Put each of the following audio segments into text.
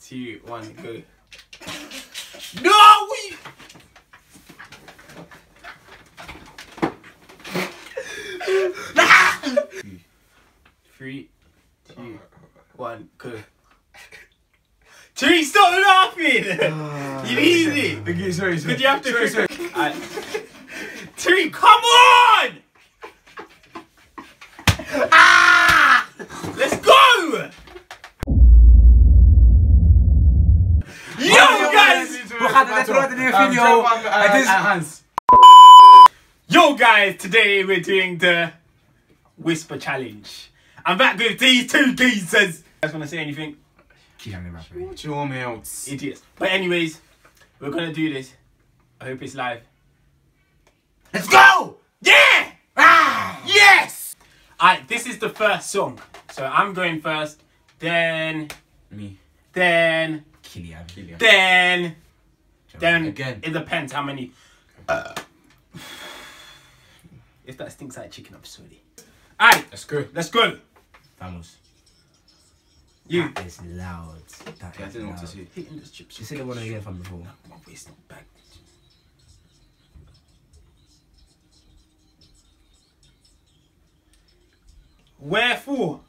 two, one, go. No, we. Three, two, one, go. Three, stop laughing! you need it! Okay, sorry, sorry. Did you have to Sorry, sorry. Alright. Three, come on! Ah! Let's go! Yo, guys! We gaan het in de video. Um, het uh, is... Uh, Hans. Yo, guys! Today we're doing the Whisper Challenge. I'm back with these two geezers. You guys want to say anything? Watch your mouths. Idiots. But anyways, we're gonna do this. I hope it's live. Let's go! Yeah! Ah! Yes! Alright, this is the first song. So I'm going first, then, Me. then, Killian. Killian. then, then Again. it depends how many. Uh, if that stinks like chicken, I'm sorry. Alright, Let's go. let's go. Vamos. You. That is loud. That I is didn't know what to loud. say. Hitting the chips. You see the one again from before? My waist not back. Wherefore?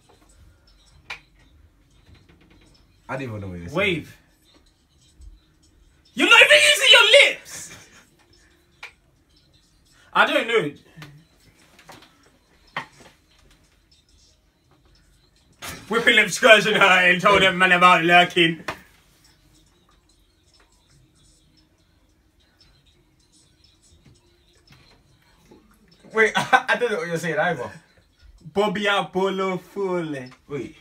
I didn't even know what you were saying. Wave. You're not even using your lips. I don't know. Whipping lip excursion her and told them man about lurking. Wait, I don't know what you're saying either. Bobby Apollo Fule. Wait.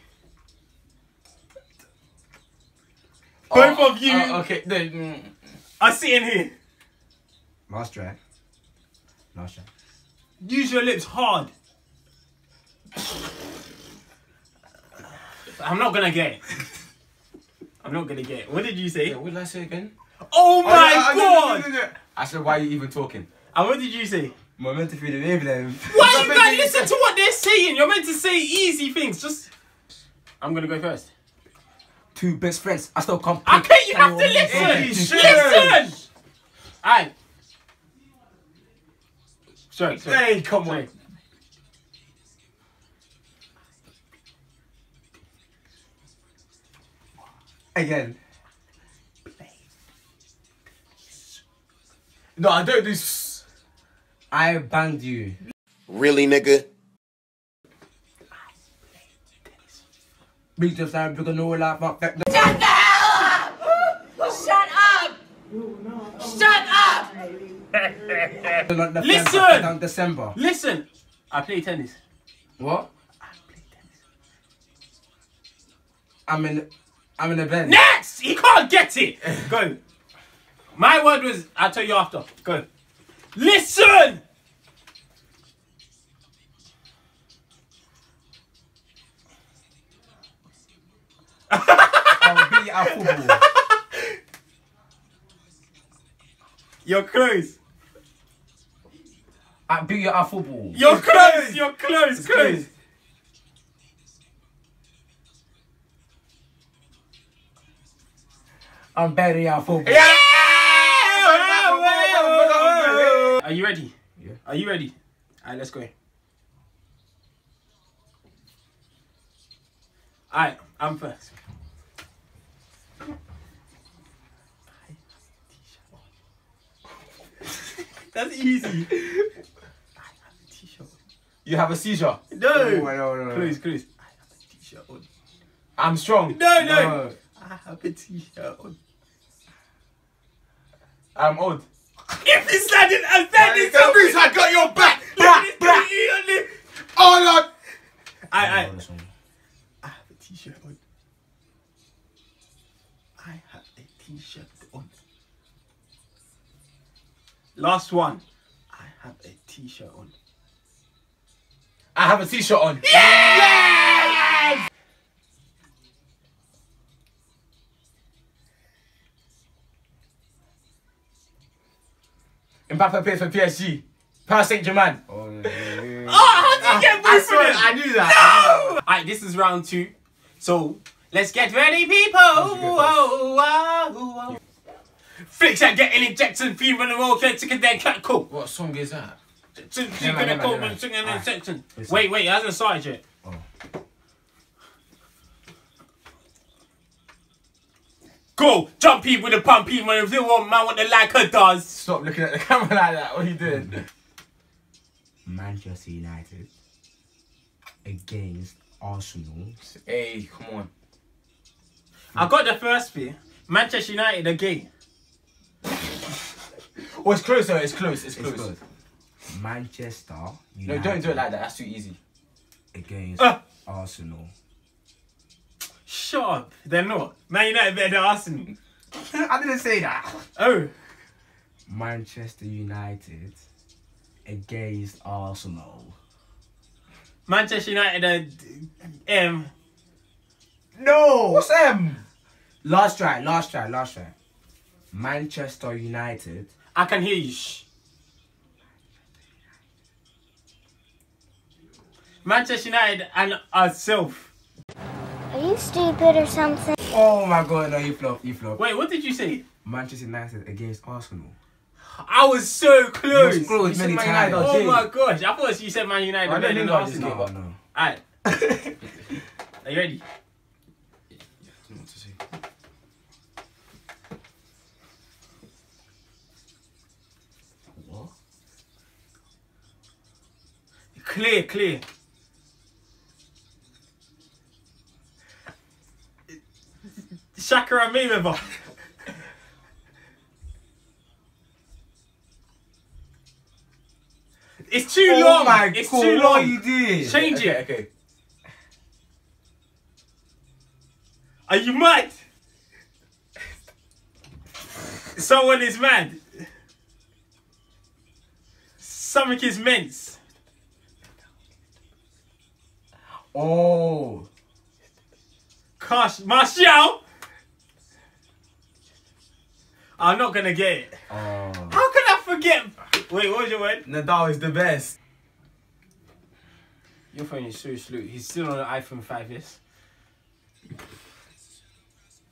Both Oh, of you oh, okay. No, mm, are sitting here. Last try. Last try. Use your lips hard. I'm not gonna get it. I'm not gonna get it. What did you say? yeah, what did I say again? Oh, oh my Oh, no, no, god! no, no. I said, why are you even talking? And what did you say? We're meant to feel the wave then. Why you guys listen to what they're saying? You're meant to say easy things. Just. I'm gonna go first. Two best friends. I still come. Okay, you have to Oh, listen. shit. Listen. Alright. Sorry, sorry. Hey, come Sorry. on. Again. No, I don't do. s- I banged you. Really, nigga? Big just time because no like fuck that. Shut up! Shut up! Listen! Down December. Listen. I play tennis. What? I'm in. I'm in a bed. Next! He can't get it! Go. My word was, I'll tell you after. Go. Listen! I'll you at football. You're close. I beat you at football. You're close. You're close. Close. I'm better at football. Yeah! Are you ready? Yeah. Are you ready? Alright, let's go. Alright, I'm first. That's easy. You have a seizure. No. no, no, no. Close, close. I have a t-shirt on. I'm strong. No, no. No. I have a t-shirt on. I'm old. If he's standing, I'm standing. That means I got your back. Blah, blah. Oh, no. I, I I, know. I have a t-shirt on. I have a t-shirt on. Last one. I have a t-shirt on. I have a t-shirt on. Yes! Mbappe plays for PSG. Paris Saint Germain. Oh, yeah, yeah, yeah. Oh, how did you ah, get I swear, for I knew that. Alright, this is round two. So Let's get ready, people. Whoa, whoa, whoa. Fix that getting injection, female and roll, chicken, then cat cool. What song is that? Sing, Never sing, never me, never sing in section. Wait, wait, it hasn't started yet. Oh. Go, jumpy with the pumpy, man. If you want, man, what the like does. Stop looking at the camera like that. What are you doing? Manchester United against Arsenal. hey, come on. I got the first bit. Manchester United again. Oh, it's close though. It's close. It's It's close. Good. Manchester No, don't do it like that. That's too easy. against Ah. Arsenal. Shut up. They're not. Man United better than Arsenal. I didn't say that. Oh. Manchester United against Arsenal. Manchester United are um, No. What's M? Last try, last try, last try. Manchester United I can hear you. Shh. Manchester United and ourselves. Are you stupid or something? Oh my god, no, you flop, you flop. Wait, what did you say? Manchester United against Arsenal. I was so close. You was close You said many Man times. United. Oh, oh Jay. my gosh, I thought you said Man United I were don't better than think I just Arsenal. gave No, up. no. Alright, are you ready? What? Clear, clear. Shaka and Mayweather. It's too oh long. my it's god, too long. you doing? Change it. Okay. Are you mad? Someone is mad. Something is men's. Oh. Gosh, Martial. I'm not gonna get it. Oh. How can I forget? Wait, what was your word? Nadal is the best. Your phone is so slow. He's still on the iPhone 5s.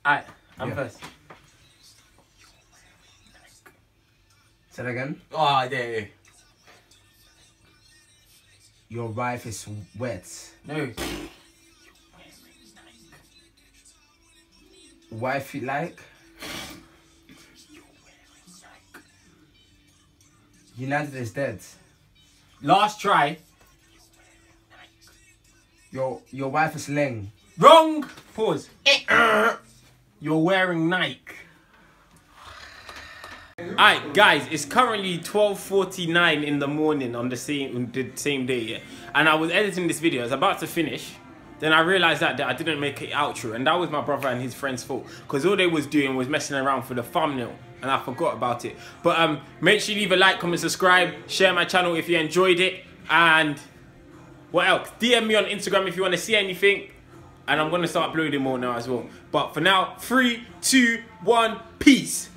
Alright, I'm Yeah. first. Say that again. Ah, oh, yeah, yeah. Your wife is wet. No. Wife you like? United is dead. Last try. Your your wife is leng. Wrong. Pause. You're wearing Nike. Alright, guys, it's currently 12:49 in the morning on the same on the same day, yeah. And I was editing this video. I was about to finish. Then I realized that, that I didn't make it outro, and that was my brother and his friend's fault. Because all they was doing was messing around for the thumbnail, and I forgot about it. But um, make sure you leave a like, comment, subscribe, share my channel if you enjoyed it, and what else? DM me on Instagram if you want to see anything. And I'm gonna start uploading more now as well. But for now, three, two, one, peace.